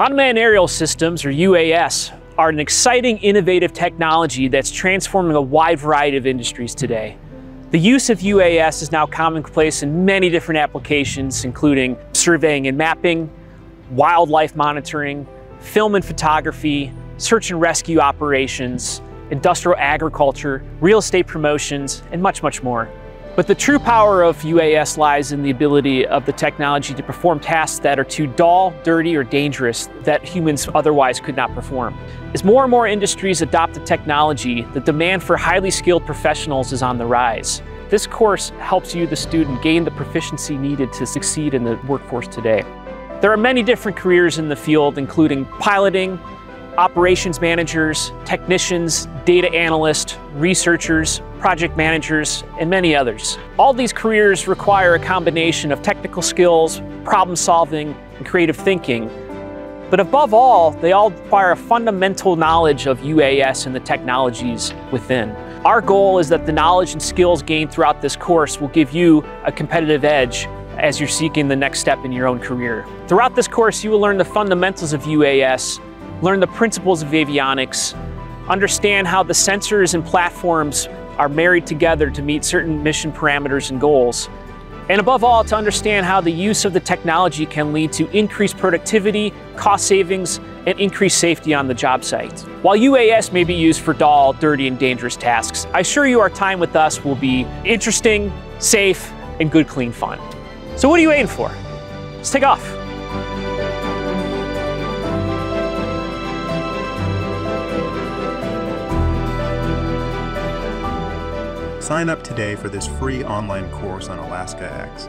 Unmanned aerial systems, or UAS, are an exciting, innovative technology that's transforming a wide variety of industries today. The use of UAS is now commonplace in many different applications, including surveying and mapping, wildlife monitoring, film and photography, search and rescue operations, industrial agriculture, real estate promotions, and much, much more. But the true power of UAS lies in the ability of the technology to perform tasks that are too dull, dirty, or dangerous that humans otherwise could not perform. As more and more industries adopt the technology, the demand for highly skilled professionals is on the rise. This course helps you, the student, gain the proficiency needed to succeed in the workforce today. There are many different careers in the field, including piloting, operations managers, technicians, data analysts, researchers, project managers, and many others. All these careers require a combination of technical skills, problem solving, and creative thinking. But above all, they all require a fundamental knowledge of UAS and the technologies within. Our goal is that the knowledge and skills gained throughout this course will give you a competitive edge as you're seeking the next step in your own career. Throughout this course, you will learn the fundamentals of UAS, learn the principles of avionics, understand how the sensors and platforms are married together to meet certain mission parameters and goals, and above all, to understand how the use of the technology can lead to increased productivity, cost savings, and increased safety on the job site. While UAS may be used for dull, dirty, and dangerous tasks, I assure you our time with us will be interesting, safe, and good, clean fun. So what are you waiting for? Let's take off. Sign up today for this free online course on Alaska X.